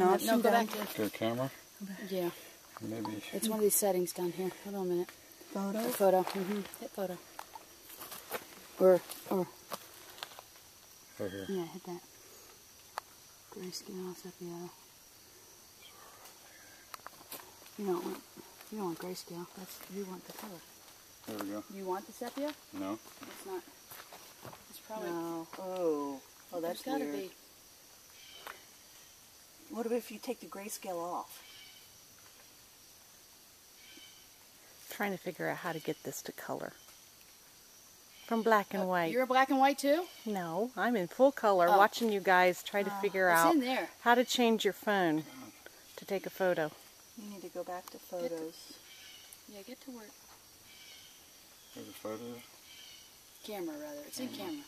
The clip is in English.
No, No, go done. back to, Go camera? yeah. Maybe. It's one of these settings down here. Hold on a minute. Photo. Photo. Mm-hmm. Hit photo. Or, or, Right here. yeah, hit that. Gray Grayscale, sepia. You don't want, you don't want grayscale. That's, you want the color. There we go. You want the sepia? No? It's not. It's probably. No. Oh. Oh, that's There's gotta weird. be. What about if you take the grayscale off? Trying to figure out how to get this to color. From black and uh, white. You're a black and white too? No, I'm in full color Oh. watching you guys try to uh, figure out in there. how to change your phone to take a photo. You need to go back to photos. Yeah, get to work. There's a photo. Camera rather. It's in camera.